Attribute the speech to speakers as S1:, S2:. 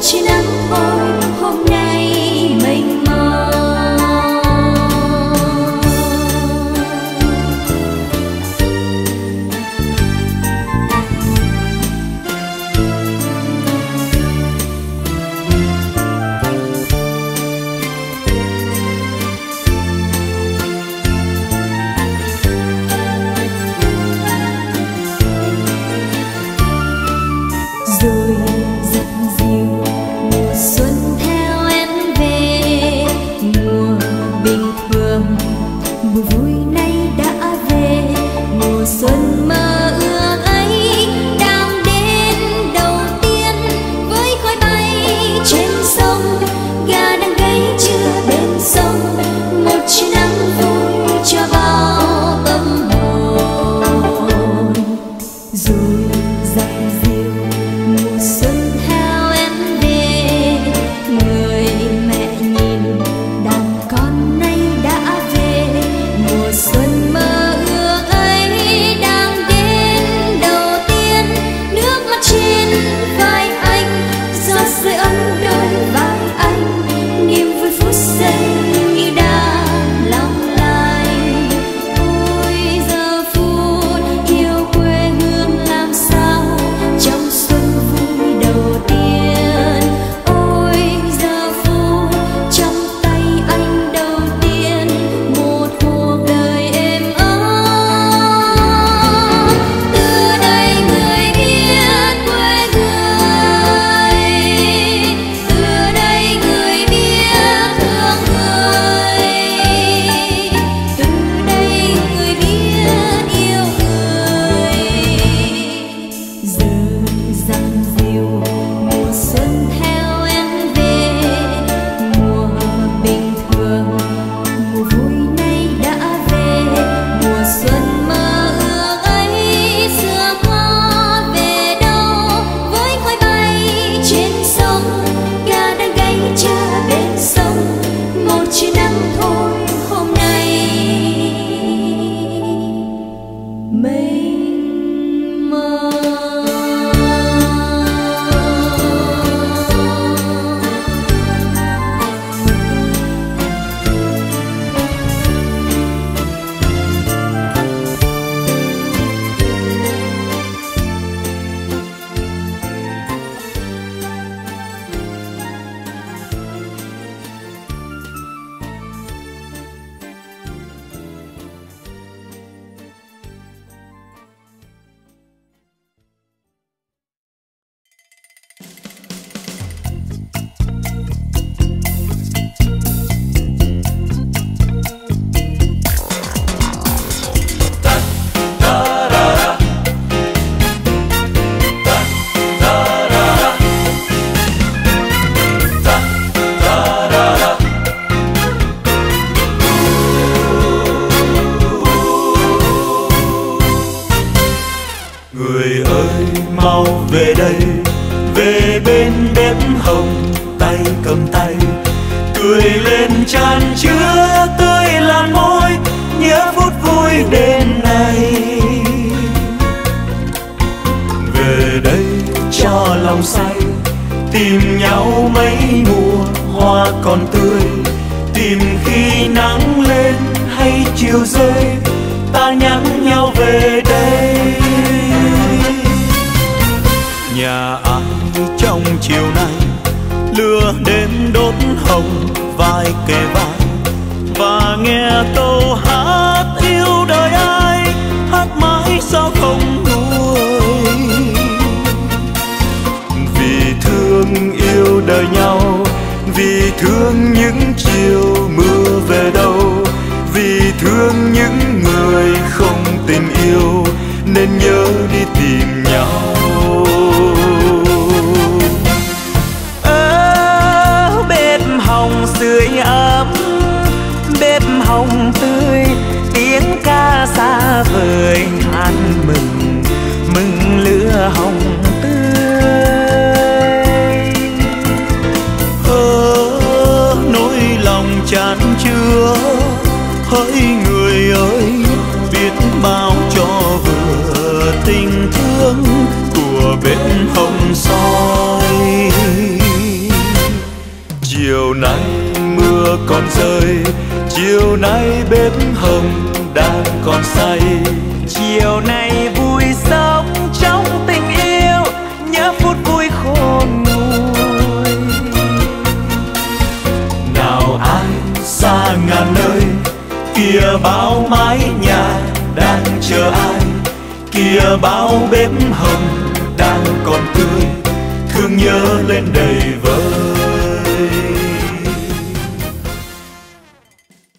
S1: içine. mơ về đây,
S2: về bên bếp hồng, tay cầm tay. Cười lên tràn chứa tươi lan môi nhớ phút vui đêm nay. Về đây cho lòng say, tìm nhau
S3: mấy mùa hoa còn tươi.
S2: Tìm khi nắng lên hay chiều rơi, ta nhắn nhau về đây. te vas. Còn rơi chiều nay bếp hồng đang còn say.
S3: Chiều nay vui sống trong tình yêu nhớ phút vui khôn nguôi.
S2: Nào ai xa ngàn nơi kia bao mái nhà đang chờ ai. Kia bao bếp hồng đang còn tươi thương nhớ lên đầy vơi